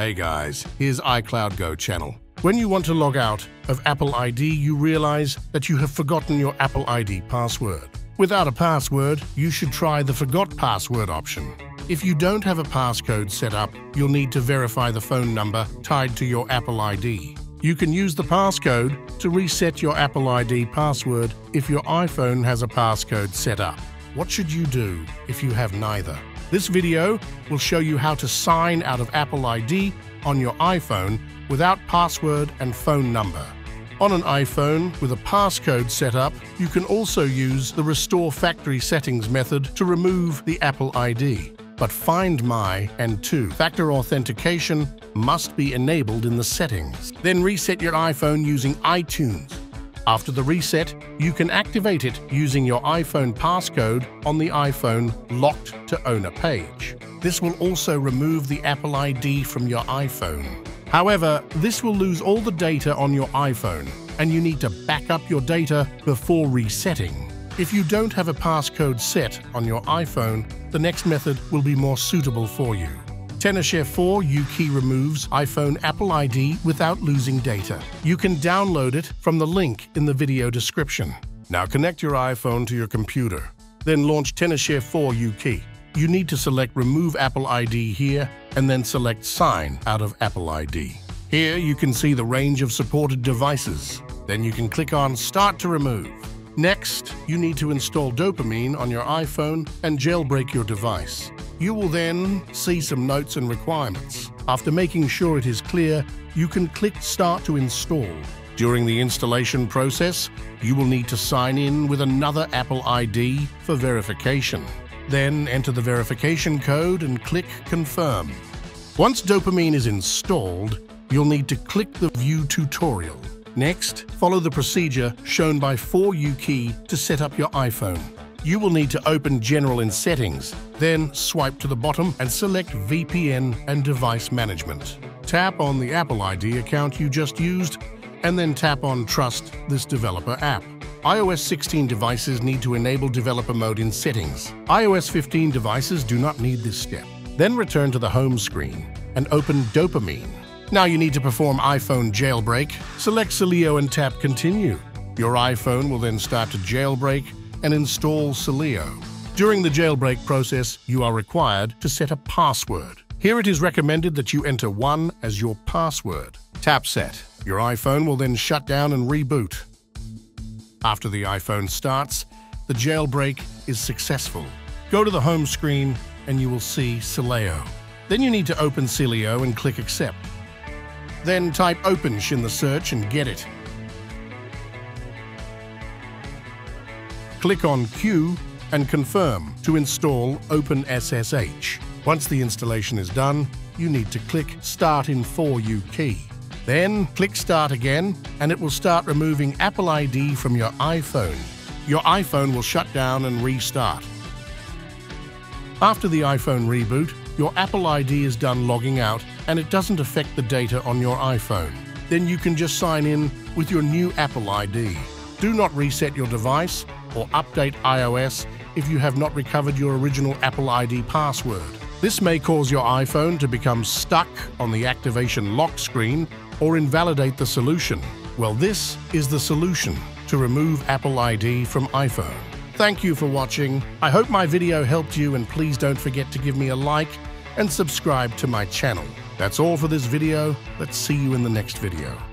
Hey guys, here's iCloud Go channel. When you want to log out of Apple ID, you realize that you have forgotten your Apple ID password. Without a password, you should try the Forgot Password option. If you don't have a passcode set up, you'll need to verify the phone number tied to your Apple ID. You can use the passcode to reset your Apple ID password if your iPhone has a passcode set up. What should you do if you have neither? This video will show you how to sign out of Apple ID on your iPhone without password and phone number. On an iPhone with a passcode set up, you can also use the Restore Factory Settings method to remove the Apple ID. But Find My and two-factor authentication must be enabled in the settings. Then reset your iPhone using iTunes. After the reset, you can activate it using your iPhone passcode on the iPhone Locked to Owner page. This will also remove the Apple ID from your iPhone. However, this will lose all the data on your iPhone, and you need to back up your data before resetting. If you don't have a passcode set on your iPhone, the next method will be more suitable for you. Tenorshare 4 UKey removes iPhone Apple ID without losing data. You can download it from the link in the video description. Now connect your iPhone to your computer. Then launch Tenorshare 4 UKey. You need to select Remove Apple ID here and then select Sign out of Apple ID. Here you can see the range of supported devices. Then you can click on Start to Remove. Next, you need to install Dopamine on your iPhone and jailbreak your device. You will then see some notes and requirements. After making sure it is clear, you can click Start to install. During the installation process, you will need to sign in with another Apple ID for verification. Then enter the verification code and click Confirm. Once Dopamine is installed, you'll need to click the View tutorial. Next, follow the procedure shown by 4UKey to set up your iPhone. You will need to open General in Settings, then swipe to the bottom and select VPN and Device Management. Tap on the Apple ID account you just used, and then tap on Trust this developer app. iOS 16 devices need to enable developer mode in Settings. iOS 15 devices do not need this step. Then return to the home screen and open Dopamine. Now you need to perform iPhone jailbreak. Select Sileo and tap Continue. Your iPhone will then start to jailbreak and install Sileo. During the jailbreak process, you are required to set a password. Here it is recommended that you enter 1 as your password. Tap Set. Your iPhone will then shut down and reboot. After the iPhone starts, the jailbreak is successful. Go to the home screen and you will see Sileo. Then you need to open Sileo and click Accept. Then type OpenSH in the search and get it. Click on Q and confirm to install OpenSSH. Once the installation is done, you need to click Start in 4UKey. Then click Start again and it will start removing Apple ID from your iPhone. Your iPhone will shut down and restart. After the iPhone reboot, your Apple ID is done logging out and it doesn't affect the data on your iPhone. Then you can just sign in with your new Apple ID. Do not reset your device or update iOS if you have not recovered your original Apple ID password. This may cause your iPhone to become stuck on the activation lock screen or invalidate the solution. Well, this is the solution to remove Apple ID from iPhone. Thank you for watching. I hope my video helped you and please don't forget to give me a like and subscribe to my channel. That's all for this video. Let's see you in the next video.